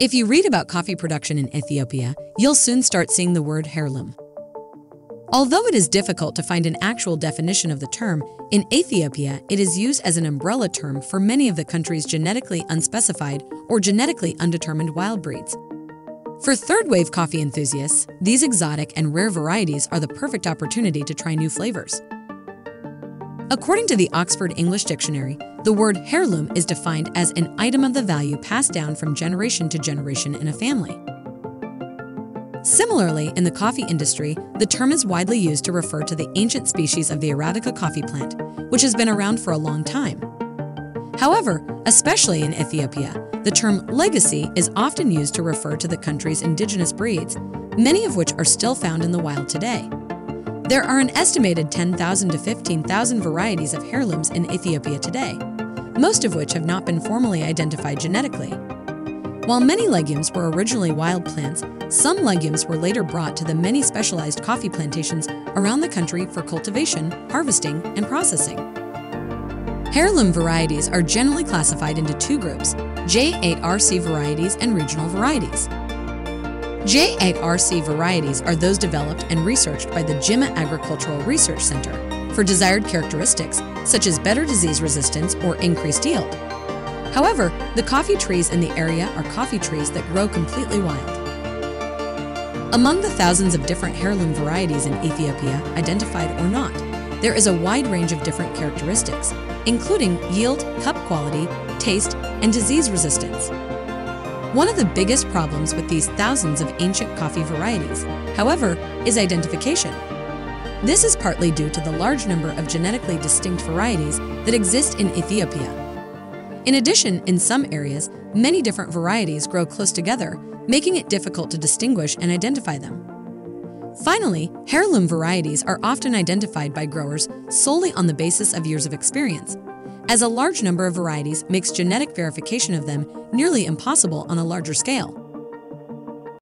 If you read about coffee production in Ethiopia, you'll soon start seeing the word heirloom. Although it is difficult to find an actual definition of the term, in Ethiopia it is used as an umbrella term for many of the country's genetically unspecified or genetically undetermined wild breeds. For third wave coffee enthusiasts, these exotic and rare varieties are the perfect opportunity to try new flavors. According to the Oxford English Dictionary, the word heirloom is defined as an item of the value passed down from generation to generation in a family. Similarly, in the coffee industry, the term is widely used to refer to the ancient species of the Arabica coffee plant, which has been around for a long time. However, especially in Ethiopia, the term legacy is often used to refer to the country's indigenous breeds, many of which are still found in the wild today. There are an estimated 10,000 to 15,000 varieties of heirlooms in Ethiopia today, most of which have not been formally identified genetically. While many legumes were originally wild plants, some legumes were later brought to the many specialized coffee plantations around the country for cultivation, harvesting, and processing. Heirloom varieties are generally classified into two groups JARC varieties and regional varieties. JARC varieties are those developed and researched by the Jimma Agricultural Research Center for desired characteristics such as better disease resistance or increased yield. However, the coffee trees in the area are coffee trees that grow completely wild. Among the thousands of different heirloom varieties in Ethiopia, identified or not, there is a wide range of different characteristics, including yield, cup quality, taste, and disease resistance. One of the biggest problems with these thousands of ancient coffee varieties, however, is identification. This is partly due to the large number of genetically distinct varieties that exist in Ethiopia. In addition, in some areas, many different varieties grow close together, making it difficult to distinguish and identify them. Finally, heirloom varieties are often identified by growers solely on the basis of years of experience, as a large number of varieties makes genetic verification of them nearly impossible on a larger scale.